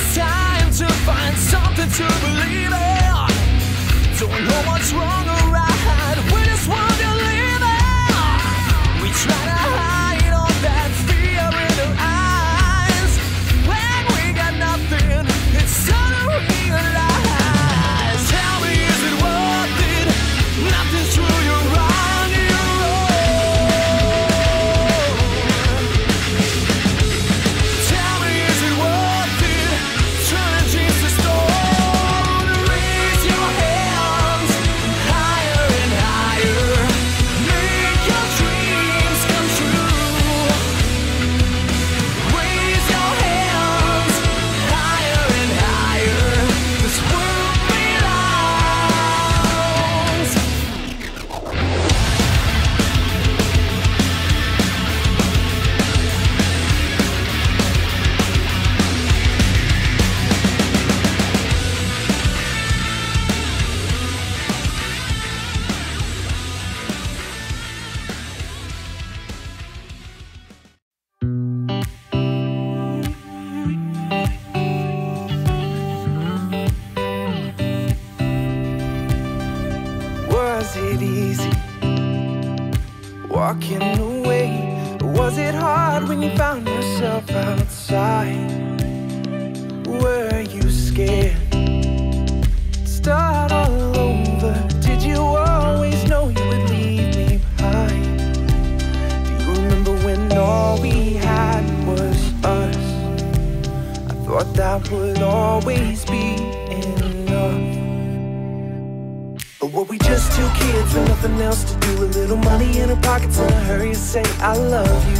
Us time to find something to believe walking away? Was it hard when you found yourself outside? Were you scared? Start all over. Did you always know you would leave me behind? Do you remember when all we had was us? I thought that would always be. Were we just two kids with nothing else to do? A little money in our pockets and a hurry to say I love you.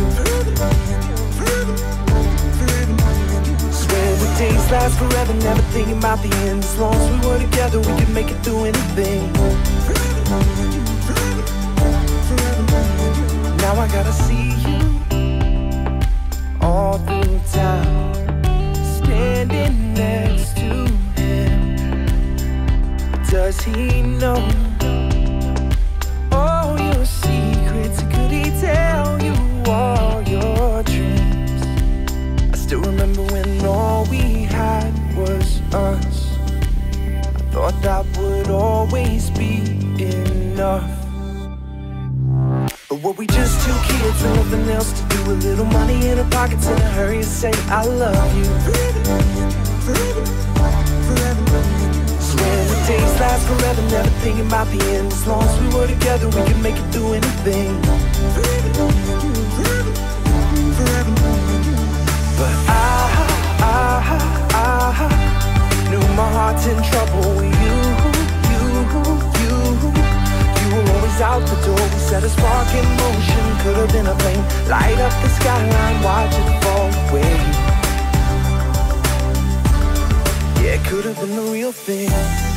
Swear the days last forever, never thinking about the end. As long as we were together, we could make it through anything. Now I gotta see you all through town, He know all your secrets? Could he tell you all your dreams? I still remember when all we had was us. I thought that would always be enough. But were we just two kids with nothing else to do? A little money in our pockets in a hurry to say I love you. Days last forever, never thinking about the end. As long as we were together, we could make it through anything. But I, I, I knew my heart's in trouble with you, you, you. You were always out the door. Set a spark in motion. Could have been a flame. Light up the skyline, watch it fall away. Yeah, it could have been the real thing.